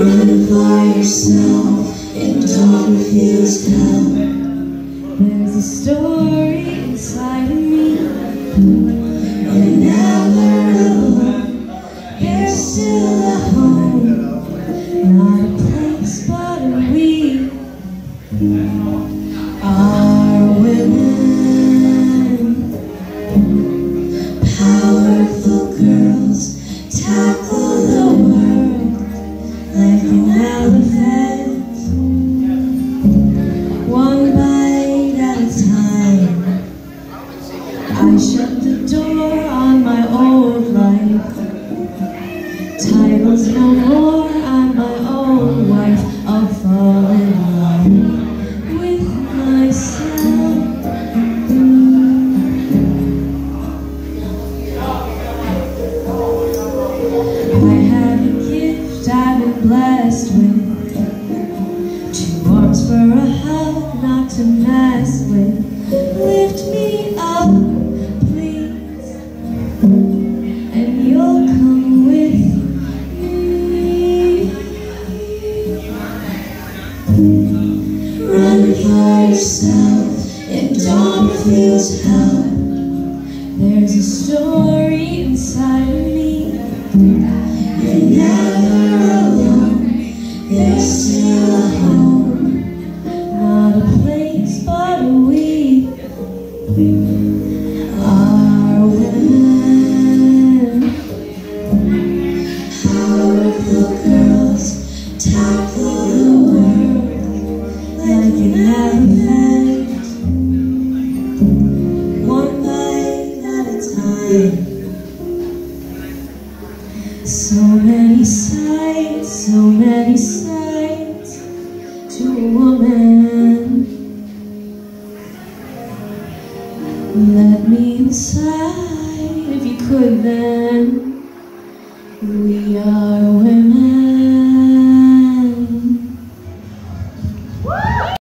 Run for yourself and don't refuse shut the door on my old life. Titles no more, I'm my own wife I'll fall in love with myself I have a gift I've been blessed with. Two arms for a hug, not to mess with. Lift me Run for yourself and don't refuse help. There's a story inside of me You're never alone. There's still a home. Not a place but a we So many sides, so many sides to a woman. Let me inside if you could then. We are women.